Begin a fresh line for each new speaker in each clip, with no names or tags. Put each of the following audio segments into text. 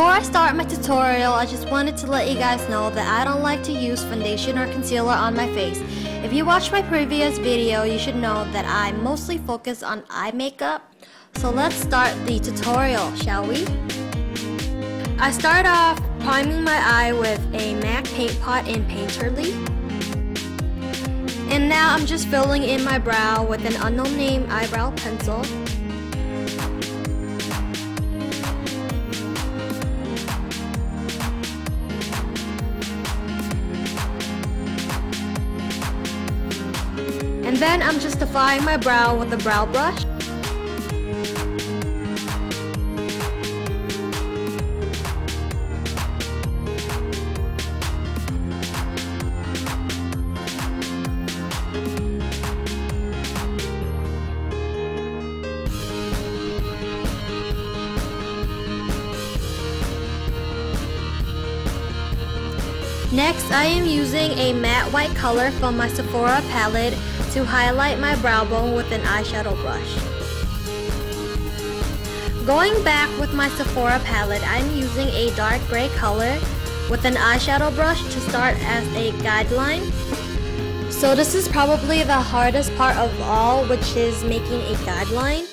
Before I start my tutorial, I just wanted to let you guys know that I don't like to use foundation or concealer on my face. If you watched my previous video, you should know that I mostly focus on eye makeup. So let's start the tutorial, shall we? I start off priming my eye with a MAC paint pot in Painterly. And now I'm just filling in my brow with an unknown name eyebrow pencil. And then I'm just defying my brow with a brow brush. Next, I am using a matte white color from my Sephora palette to highlight my brow bone with an eyeshadow brush. Going back with my Sephora palette, I'm using a dark gray color with an eyeshadow brush to start as a guideline. So this is probably the hardest part of all, which is making a guideline.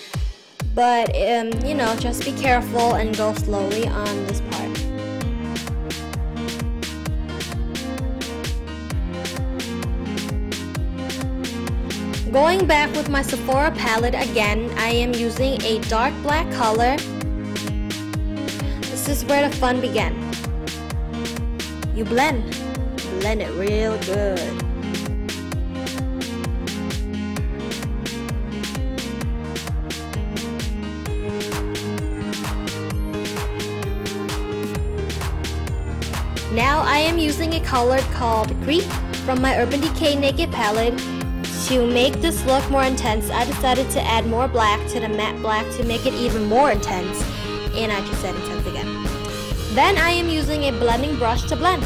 But, um, you know, just be careful and go slowly on this part. Going back with my Sephora palette again, I am using a dark black color. This is where the fun began. You blend. Blend it real good. Now I am using a color called Creep from my Urban Decay Naked palette to make this look more intense, I decided to add more black to the matte black to make it even more intense. And I just said intense again. Then I am using a blending brush to blend.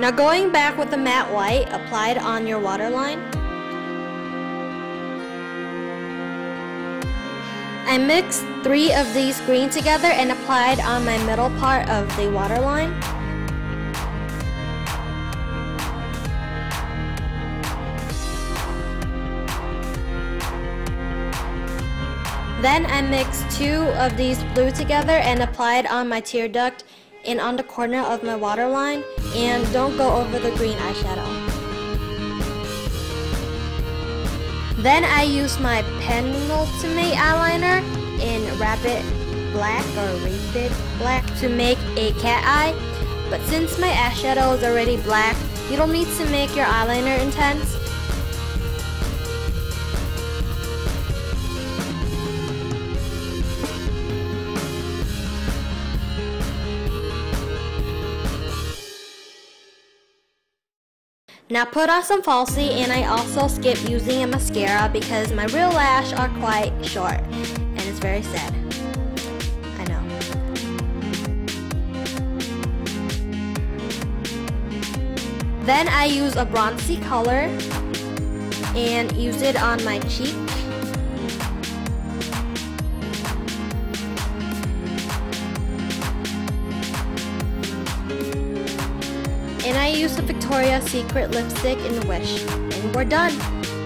Now going back with the matte white applied on your waterline. I mixed three of these green together and applied on my middle part of the waterline. Then I mixed two of these blue together and applied on my tear duct and on the corner of my waterline and don't go over the green eyeshadow. Then I use my penultimate eyeliner in Rapid Black or Rapid Black to make a cat eye. But since my eyeshadow is already black, you don't need to make your eyeliner intense. Now put on some falsie and I also skip using a mascara because my real lash are quite short and it's very sad. I know. Then I use a bronzy color and use it on my cheek use the Victoria's Secret lipstick in the Wish. And we're done!